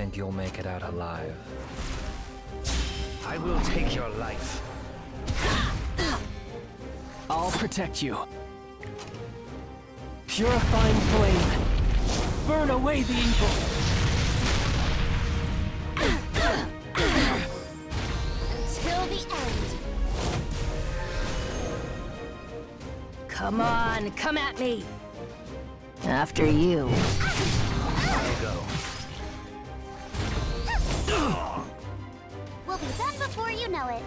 Don't think you'll make it out alive. I will take your life. I'll protect you. Purifying flame. Burn away the evil. Until the end. Come on, come at me. After you. There you go. We'll be done before you know it.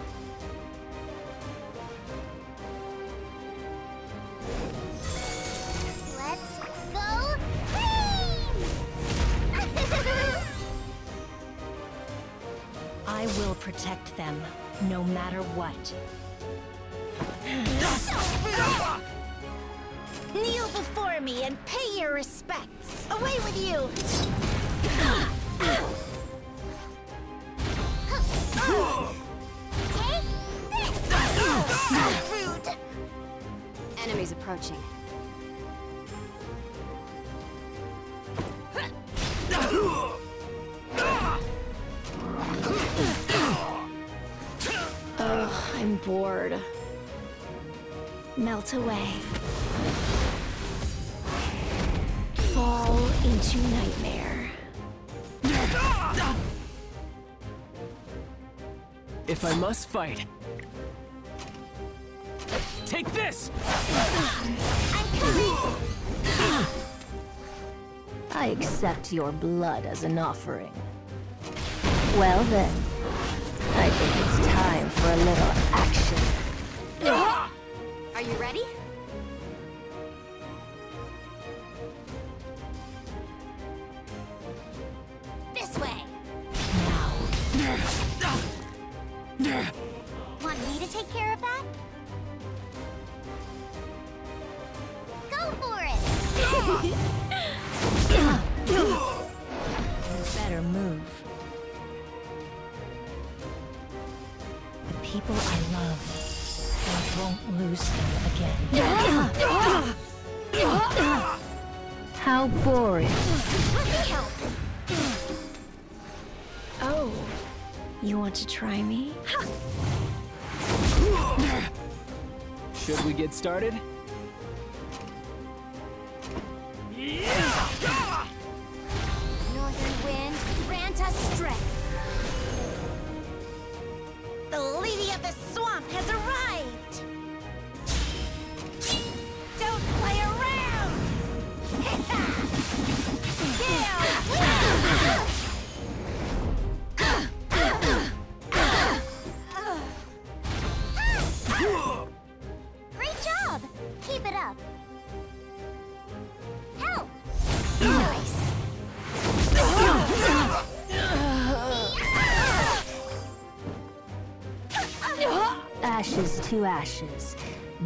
Let's go cream! I will protect them, no matter what. Kneel before me and pay your respects. Away with you! Enemies approaching. Oh, I'm bored. Melt away. Fall into nightmare. If I must fight. Take this! I accept your blood as an offering. Well then, I think it's time for a little action. Are you ready? Again. How boring. Help! Oh, you want to try me? Should we get started? Northern wind, grant us strength. The lady of the swamp has arrived! To ashes,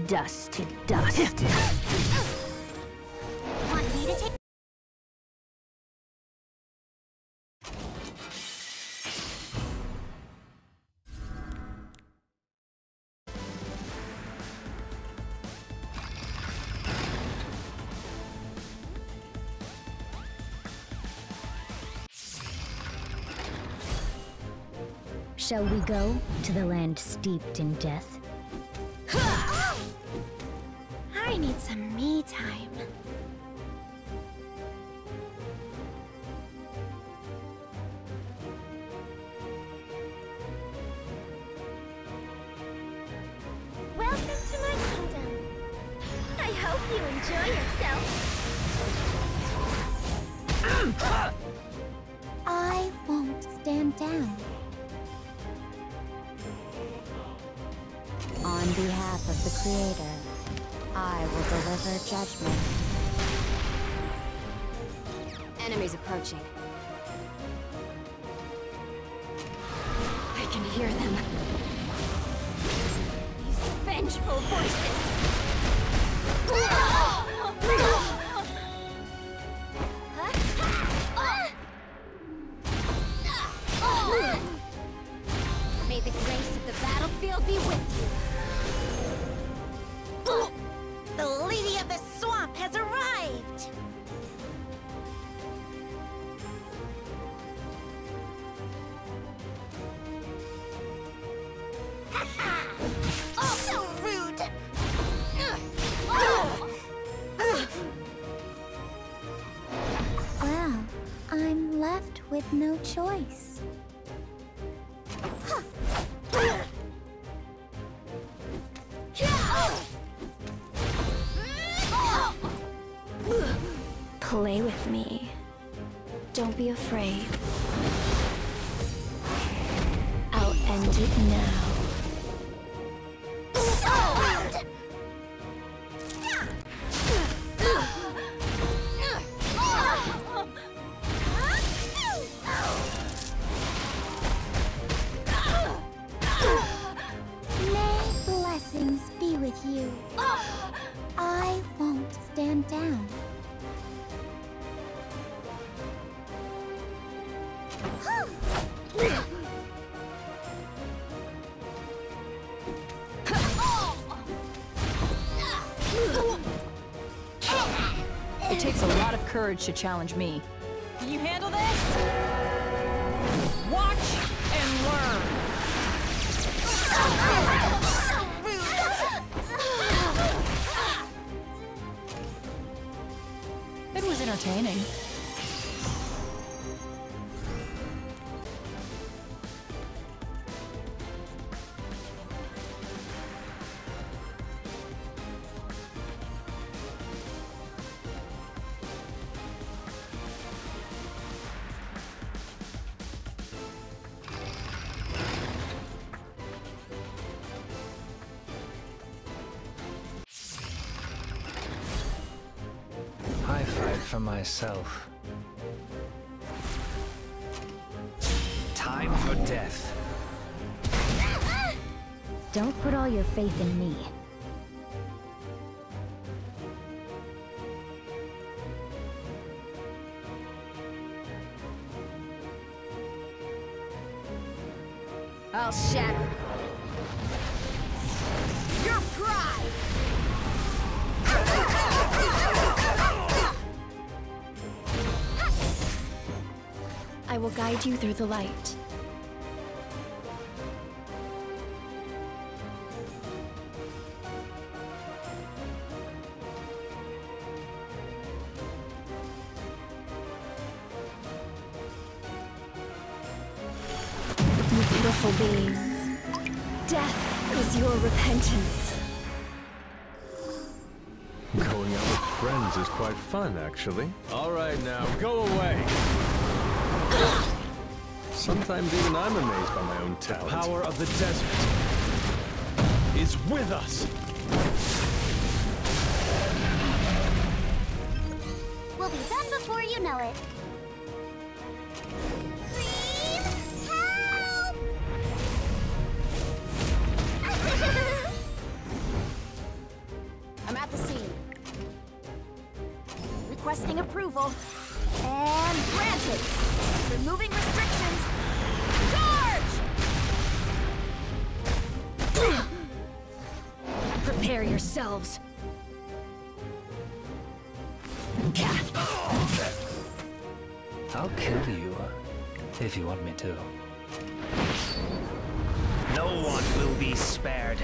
dust to dust. Want me to take... Shall we go to the land steeped in death? Some me time. Welcome to my kingdom. I hope you enjoy yourself. I won't stand down. On behalf of the Creator, I will deliver judgment. Enemies approaching. I can hear them. These vengeful voices. Play with me. Don't be afraid. I'll end it now. Courage to challenge me. Can you handle this? Watch and learn. It was entertaining. Myself. Time for death. Don't put all your faith in me. I'll shatter. Your pride! I will guide you through the light. You beautiful beings. Death is your repentance. Going out with friends is quite fun, actually. All right, now, go away! Sometimes even I'm amazed by my own talent. The Power of the desert is with us. We'll be done before you know it. You want me to. No one will be spared.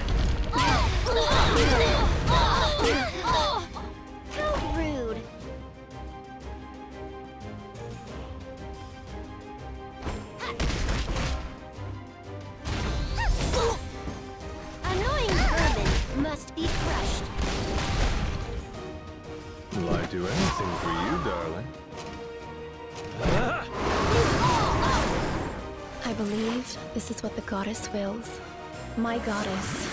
Believe this is what the goddess wills. My goddess.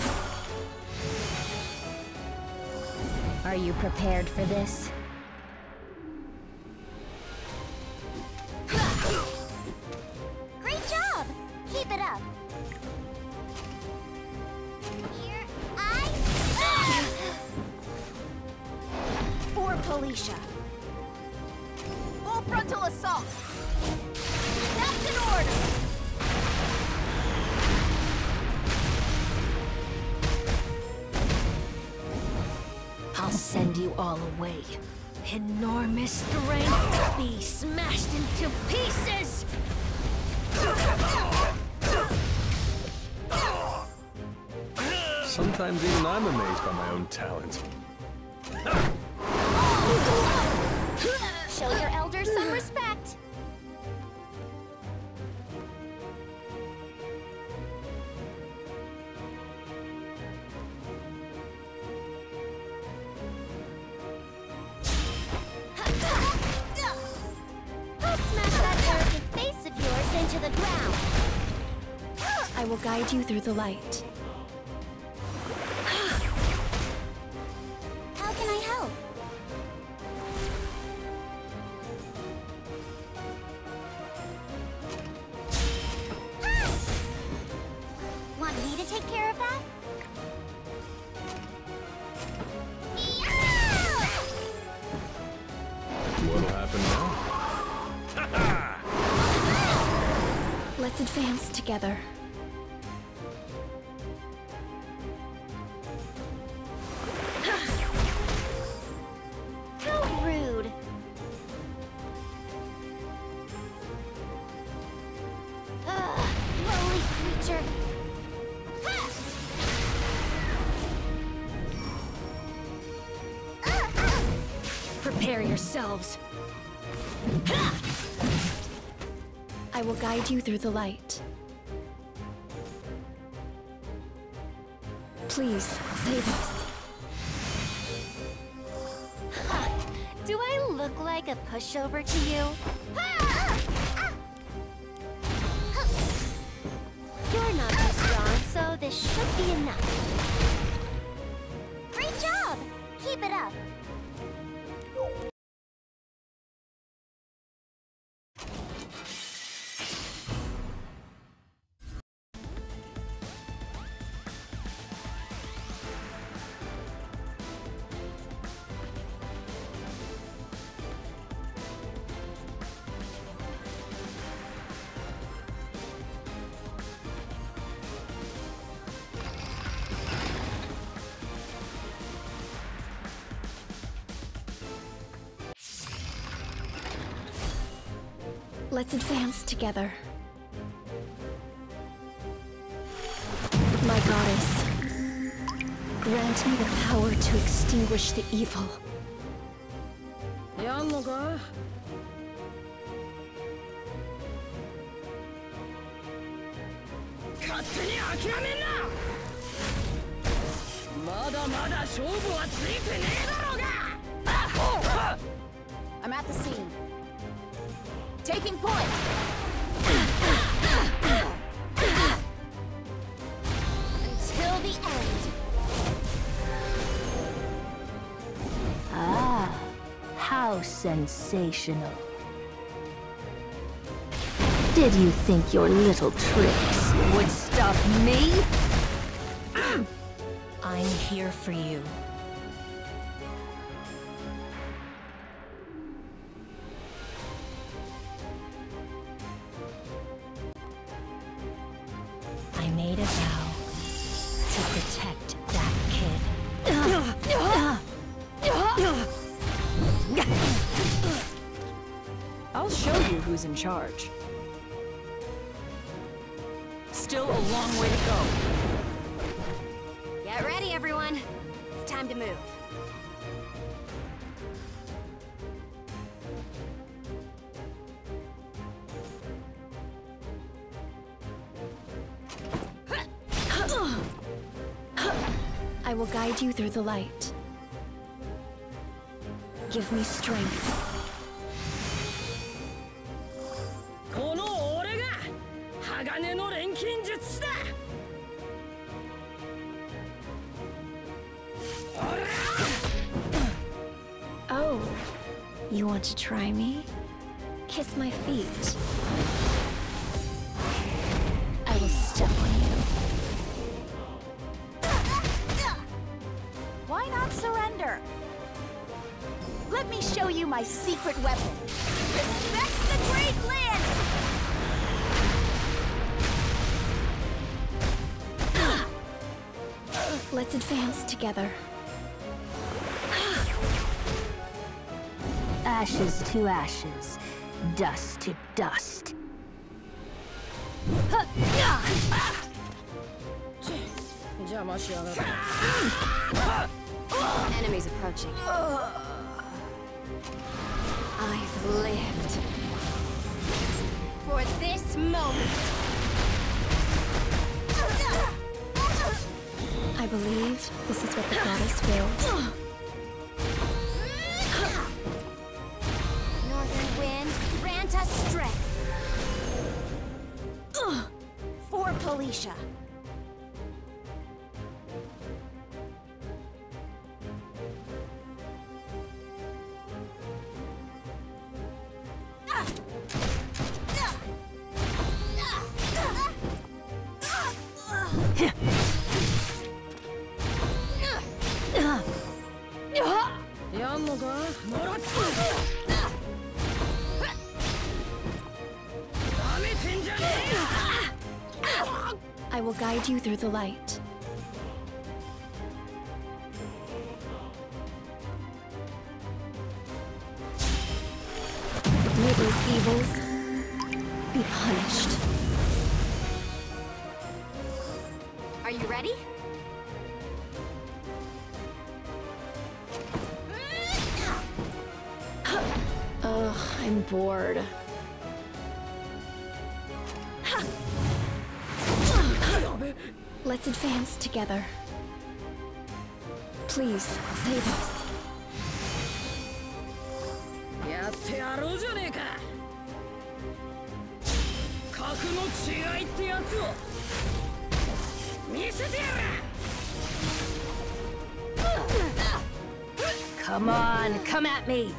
Are you prepared for this? Guide you through the light. Prepare yourselves. I will guide you through the light. Please, save us. Do I look like a pushover to you? This should be enough. Let's advance together. My goddess, grant me the power to extinguish the evil. How sensational. Did you think your little tricks would stop me? I'm here for you. the light. Give me strength. Oh, you want to try me? Kiss my feet. My secret weapon. Respect the Great Land! Let's advance together. Ashes to ashes, dust to dust. Enemies approaching. I've lived for this moment. I believe this is what the goddess wills. Northern wind, grant us strength. For Felicia. Guide you through the light. May those evils be punished. Are you ready? Ugh, I'm bored. hands together. Please, save us. Come on, come at me!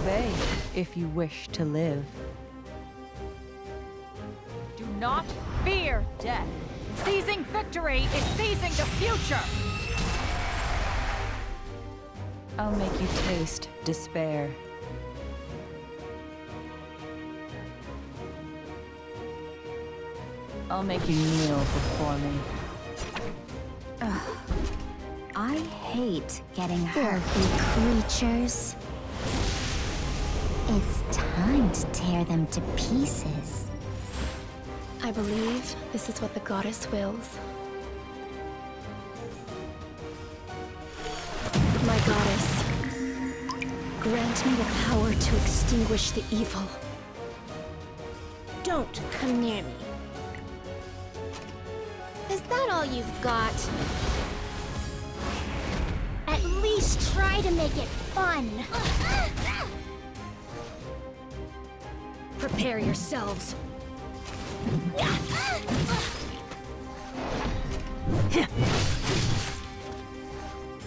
Obey if you wish to live. Do not fear death. Seizing victory is seizing the future. I'll make you taste despair. I'll make you kneel before me. I hate getting hurt. Filthy creatures. Time to tear them to pieces. I believe this is what the goddess wills. My goddess, grant me the power to extinguish the evil. Don't come near me. Is that all you've got? At least try to make it fun. Prepare yourselves.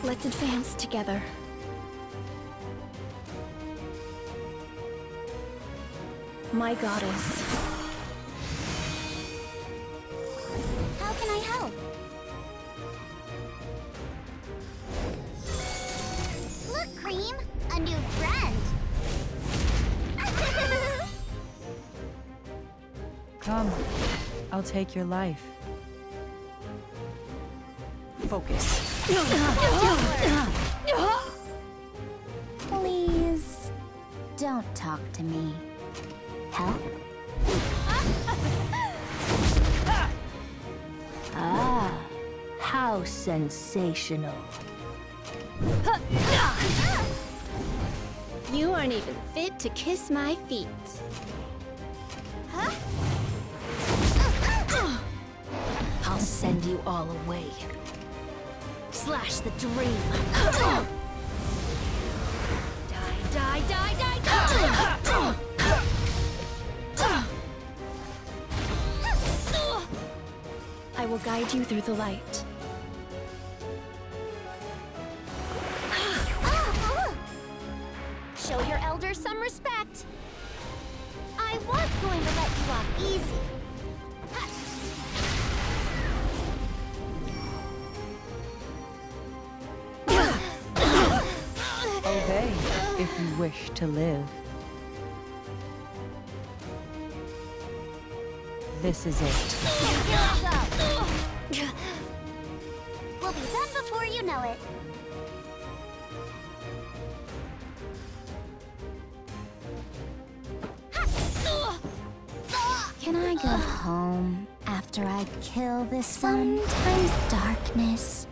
Let's advance together. My goddess, Come, I'll take your life. Focus. Please, don't talk to me. Help? ah, how sensational. You aren't even fit to kiss my feet. Send you all away. Slash the dream. die, die, die, die, die! I will guide you through the light. Obey if you wish to live. This is it. We'll be done before you know it. Can I go home after I kill this Sometimes darkness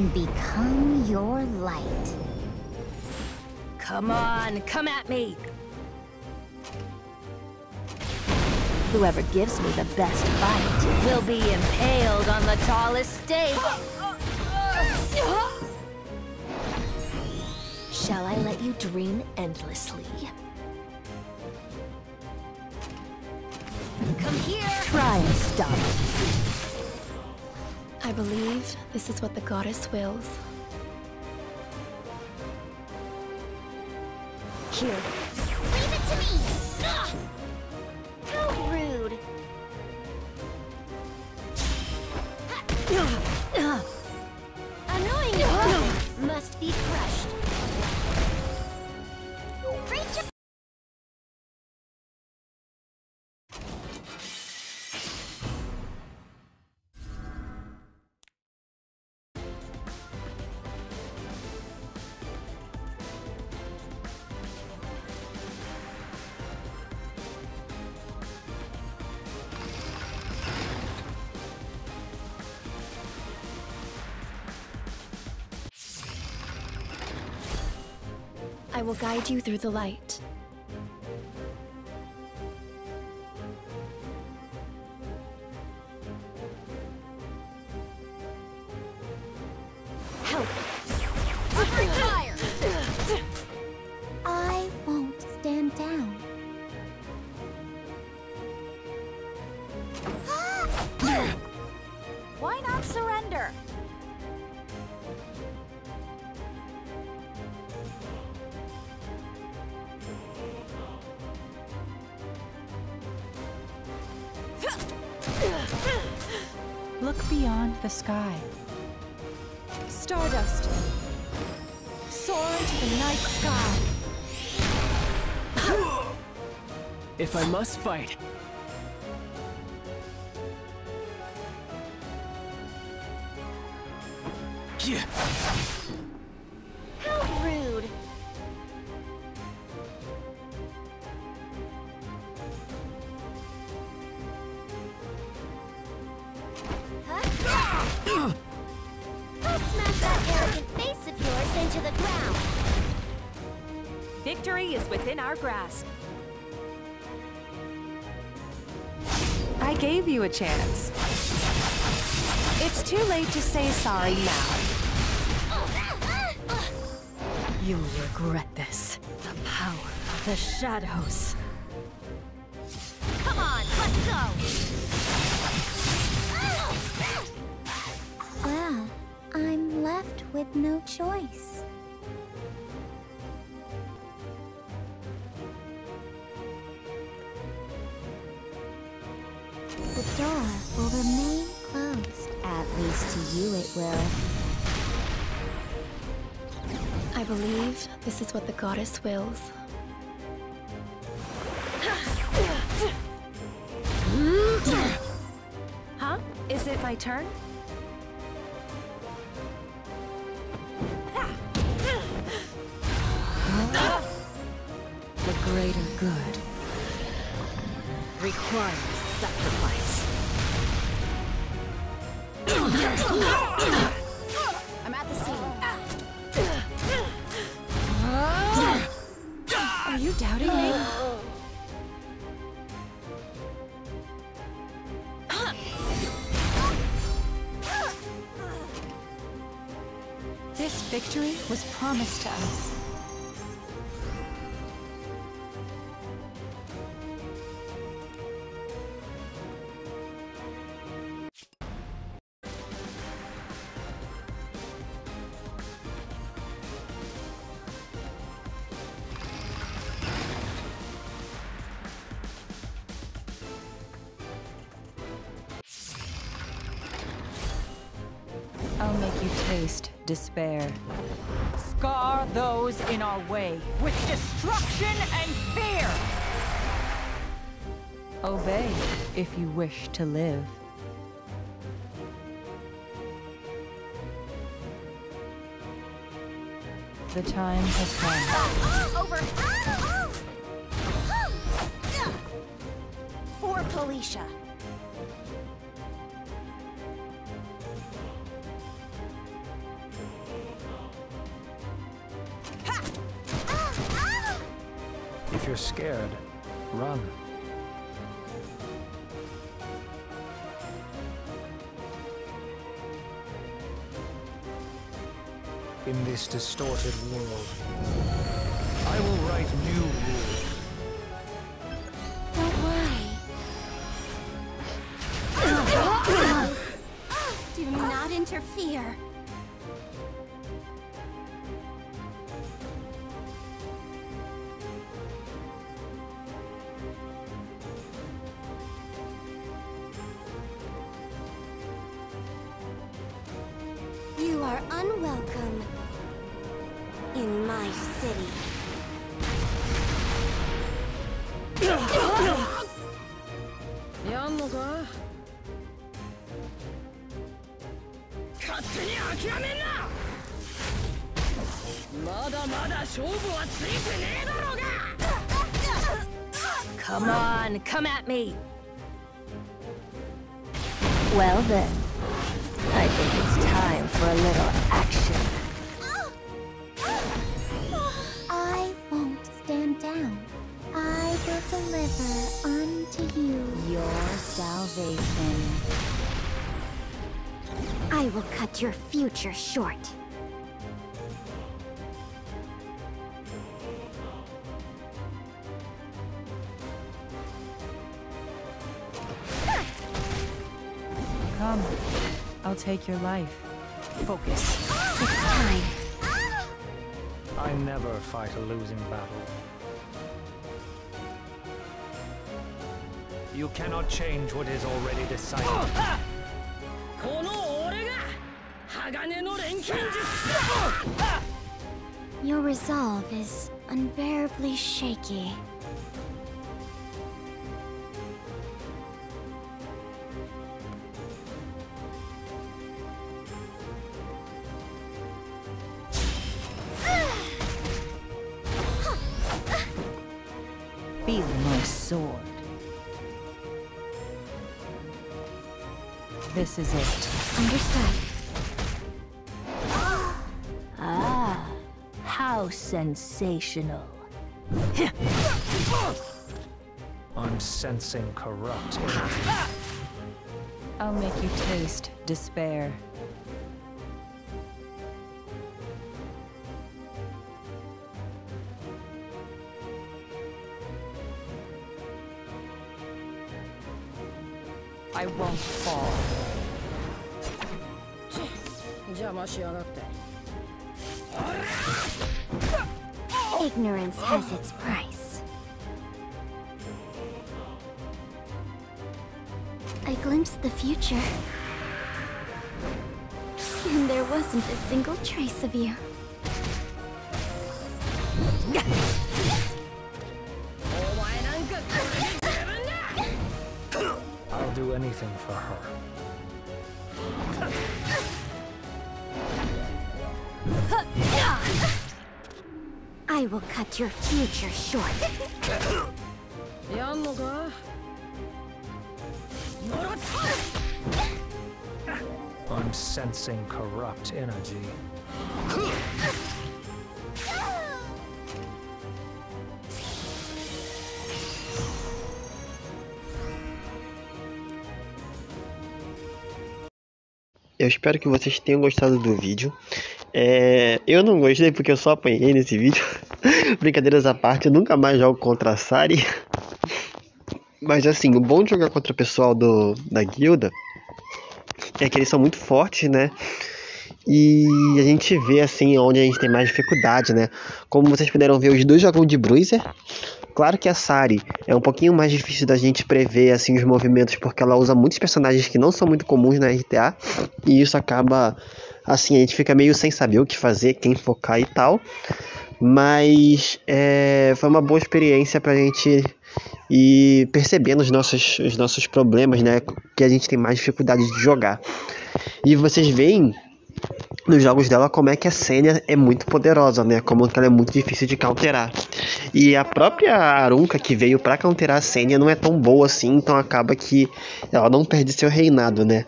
can become your light. Come on, come at me! Whoever gives me the best fight will be impaled on the tallest stake! Shall I let you dream endlessly? Come here! Try and stop. I believe this is what the goddess wills. Here. Leave it to me! Ugh! Will guide you through the light. The sky. Stardust. Soar into the night sky. If I must fight, that arrogant face of yours into the ground. Victory is within our grasp. I gave you a chance. It's too late to say sorry now. You'll regret this. The power of the shadows. Come on, let's go! With no choice. The door will remain closed. At least to you it will. I believe this is what the goddess wills. Huh? Is it my turn? Greater good requires sacrifice. I'm at the scene. Are you doubting me? This victory was promised to us. I'll make you taste despair. Scar those in our way with destruction and fear! Obey if you wish to live. The time has come. Over. For Felicia. Scared, run. In this distorted world, I will write new rules. Don't worry. Do not interfere. On, come at me. Well then, I think it's time for a little action. I won't stand down. I will deliver unto you. Your salvation. I will cut your future short. Take your life. Focus. It's time. I never fight a losing battle. You cannot change what is already decided. Your resolve is unbearably shaky. Feel my sword. This is it. Understand. Ah, how sensational. I'm sensing corrupt. I'll make you taste despair. I'll do anything for her. I will cut your future short. I'm sensing corrupt energy. Eu espero que vocês tenham gostado do vídeo. É, eu não gostei porque eu só apanhei nesse vídeo. Brincadeiras à parte, eu nunca mais jogo contra a Sari. Mas assim, o bom de jogar contra o pessoal do, da guilda é que eles são muito fortes, né? E a gente vê assim onde a gente tem mais dificuldade, né? Como vocês puderam ver, os dois jogam de Bruiser. Claro que a Sari é um pouquinho mais difícil da gente prever assim os movimentos porque ela usa muitos personagens que não são muito comuns na RTA e isso acaba assim a gente fica meio sem saber o que fazer, quem focar e tal. Mas é, foi uma boa experiência pra gente ir percebendo os nossos, os nossos problemas, né? Que a gente tem mais dificuldade de jogar. E vocês veem nos jogos dela como é que a Senya é muito poderosa, né? Como que ela é muito difícil de counterar. E a própria Arunca que veio para counterar a Senya não é tão boa assim, então acaba que ela não perde seu reinado, né?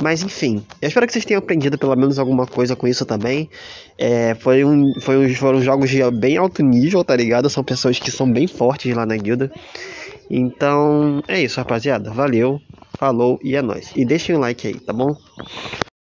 Mas enfim, eu espero que vocês tenham aprendido pelo menos alguma coisa com isso também. É, foi um, foi um, foram jogos de bem alto nível, tá ligado? São pessoas que são bem fortes lá na guilda. Então é isso, rapaziada. Valeu, falou e é nóis. E deixem um like aí, tá bom?